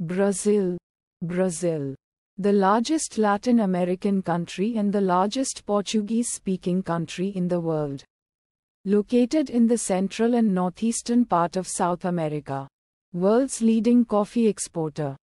Brazil. Brazil. The largest Latin American country and the largest Portuguese speaking country in the world. Located in the central and northeastern part of South America. World's leading coffee exporter.